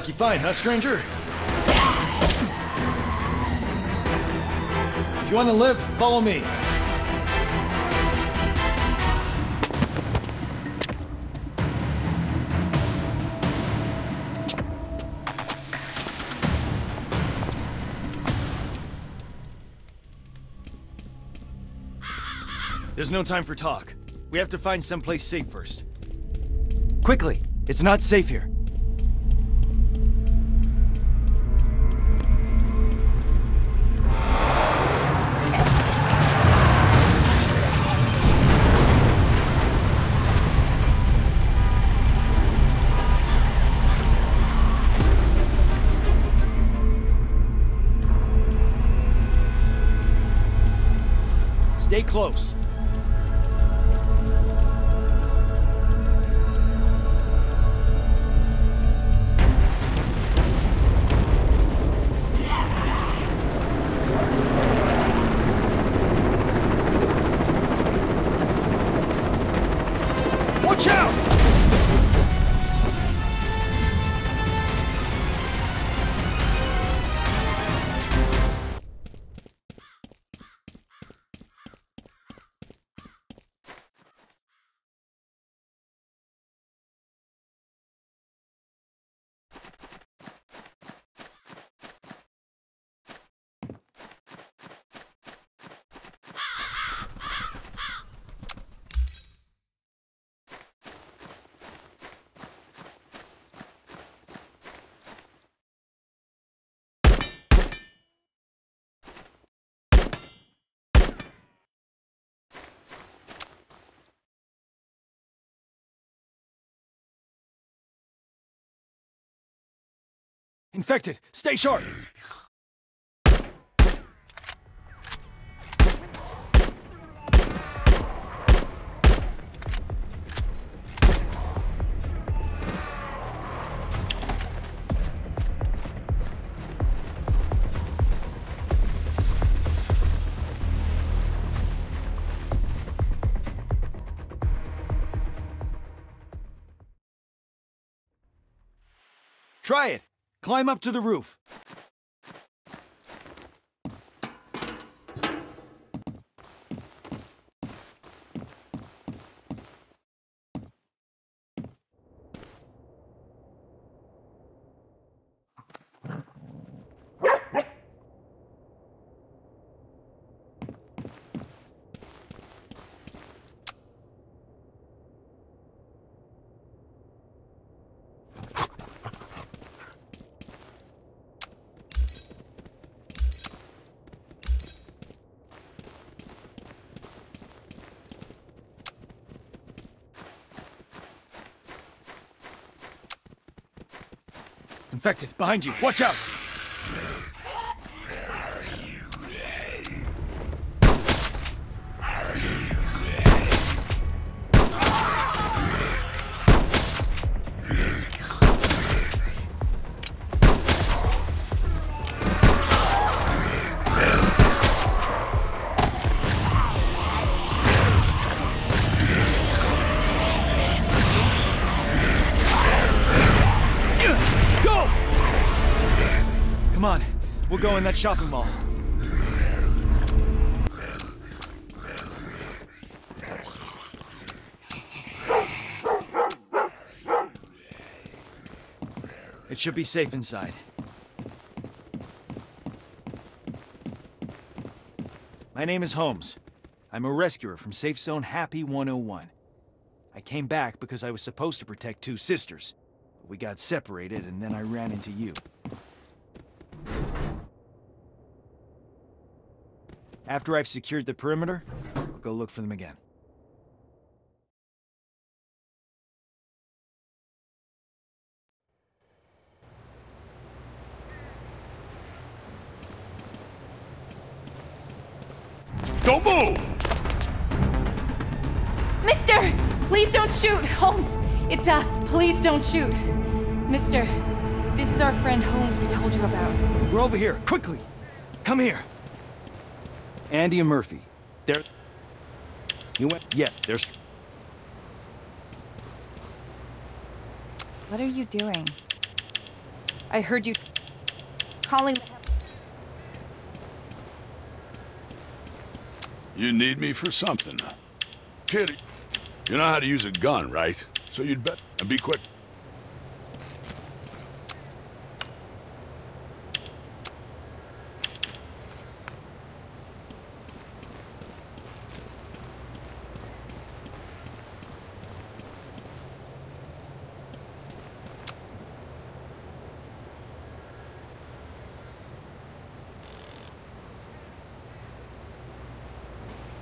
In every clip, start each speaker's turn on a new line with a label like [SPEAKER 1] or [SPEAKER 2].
[SPEAKER 1] Lucky find, huh, stranger? If you want to live, follow me. There's no time for talk. We have to find someplace safe first. Quickly! It's not safe here. Close. Infected! Stay sharp! Try it! Climb up to the roof. Infected, behind you. Watch out! Go in that shopping mall. It should be safe inside. My name is Holmes. I'm a rescuer from Safe Zone Happy 101. I came back because I was supposed to protect two sisters. We got separated, and then I ran into you. After I've secured the perimeter, I'll go look for them again.
[SPEAKER 2] Don't move!
[SPEAKER 3] Mister! Please don't shoot! Holmes! It's us. Please don't shoot. Mister, this is our friend Holmes we told you about.
[SPEAKER 1] We're over here, quickly! Come here! Andy and Murphy. They're... You went... Yes, there's...
[SPEAKER 4] What are you doing?
[SPEAKER 3] I heard you calling
[SPEAKER 2] You need me for something. Kid, you know how to use a gun, right? So you'd bet and be quick.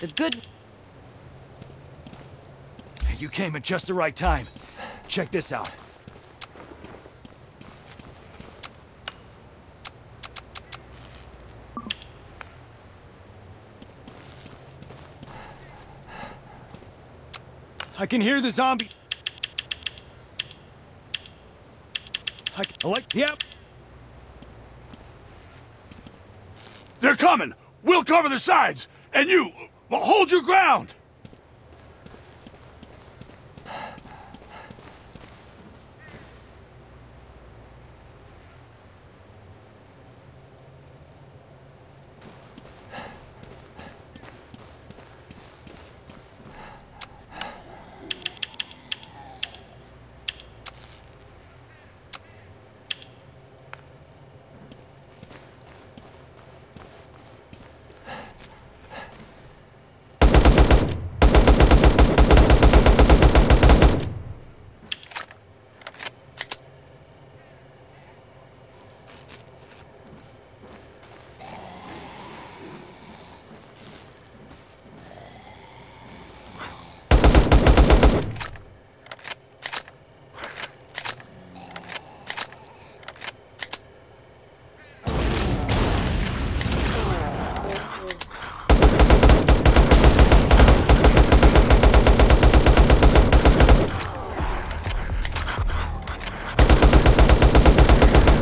[SPEAKER 3] The good.
[SPEAKER 1] You came at just the right time. Check this out. I can hear the zombie. I, I like, yep.
[SPEAKER 2] They're coming! We'll cover the sides! And you, well, hold your ground!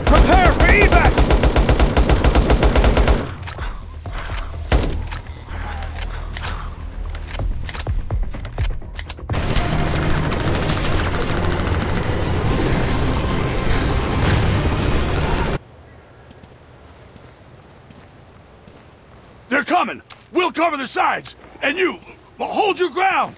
[SPEAKER 1] Prepare for evac!
[SPEAKER 2] They're coming! We'll cover the sides! And you, well, hold your ground!